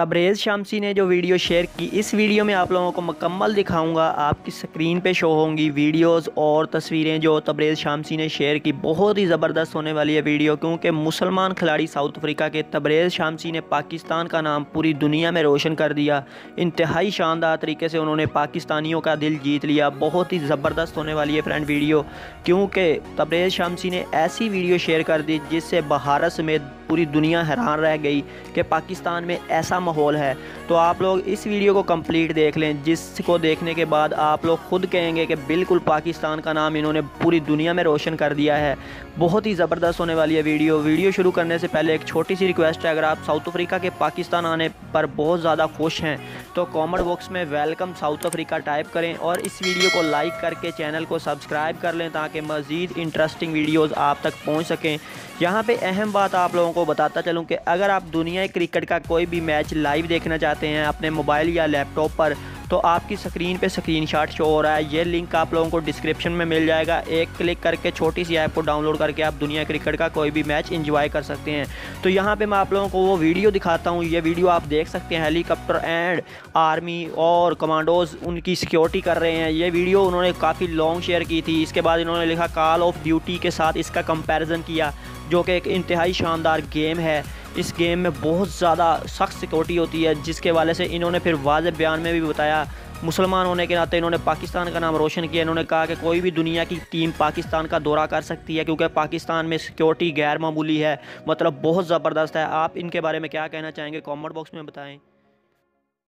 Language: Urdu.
تبریز شامسی نے جو ویڈیو شیئر کی اس ویڈیو میں آپ لوگوں کو مکمل دکھاؤں گا۔ آپ کی سکرین پہ شو ہوں گی ویڈیوز اور تصویریں جو تبریز شامسی نے شیئر کی بہت ہی زبردست ہونے والی ہے ویڈیو، کیونکہ مسلمان کھلاڑی ساؤتھ افریقہ کے تبریز شامسی نے پاکستان کا نام پوری دنیا میں روشن کر دیا۔ انتہائی شاندار طریقے سے انہوں نے پاکستانیوں کا دل جیت لیا۔ بہت ہی زبردست ہونے والی ہے فرینڈ ویڈیو، کیونکہ تبریز شامسی نے ایسی ویڈیو شیئر کر دی جس سے بھارت سمیت پوری دنیا حیران رہ گئی کہ پاکستان میں ایسا ماحول ہے۔ تو آپ لوگ اس ویڈیو کو کمپلیٹ دیکھ لیں، جس کو دیکھنے کے بعد آپ لوگ خود کہیں گے کہ بالکل پاکستان کا نام انہوں نے پوری دنیا میں روشن کر دیا ہے۔ بہت ہی زبردست ہونے والی ہے ویڈیو۔ ویڈیو شروع کرنے سے پہلے ایک چھوٹی سی ریکویسٹ ہے، اگر آپ ساؤتھ افریقہ کے پاکستان آنے پر بہت زیادہ خوش ہیں تو کامنٹ باکس میں ویلکم ساؤتھ افریقہ ٹائپ کریں اور اس ویڈیو کو لائک کر کے چینل کو سبسکرائب کر لیں تاکہ مزید انٹرسٹنگ ویڈیوز آپ تک پہنچ سکیں۔ یہاں پہ اہم بات آپ لوگوں کو بتاتا چلوں کہ اگر آپ دنیا کرکٹ کا کوئی بھی میچ لائیو دیکھنا چاہتے ہیں اپنے موبائل یا لیپ ٹاپ پر تو آپ کی سکرین پہ سکرین شاٹ شو ہو رہا ہے۔ یہ لنک آپ لوگوں کو ڈسکرپشن میں مل جائے گا۔ ایک کلک کر کے چھوٹی سی ایپ کو ڈاؤن لوڈ کر کے آپ دنیا کرکٹ کا کوئی بھی میچ انجوائے کر سکتے ہیں۔ تو یہاں پہ میں آپ لوگوں کو وہ ویڈیو دکھاتا ہوں۔ یہ ویڈیو آپ دیکھ سکتے ہیں۔ ہیلی کاپٹر اینڈ آرمی اور کمانڈوز ان کی سیکیورٹی کر رہے ہیں۔ یہ ویڈیو انہوں نے کافی لانگ شیئر کی تھی۔ اس کے بعد انہوں نے لکھا کال آف ڈیوٹی کے ساتھ اس کا کمپیرزن کیا، جو کہ ایک انتہائی شاندار گیم ہے۔ اس گیم میں بہت زیادہ سخت سیکورٹی ہوتی ہے، جس کے والے سے انہوں نے پھر واضح بیان میں بھی بتایا، مسلمان ہونے کے ناطے انہوں نے پاکستان کا نام روشن کیا، انہوں نے کہا کہ کوئی بھی دنیا کی ٹیم پاکستان کا دورہ کر سکتی ہے، کیونکہ پاکستان میں سیکورٹی غیر معمولی ہے۔ مطلب بہت زبردست ہے۔ آپ ان کے بارے میں کیا کہنا چاہیں گے؟ کامنٹ باکس میں بتائیں۔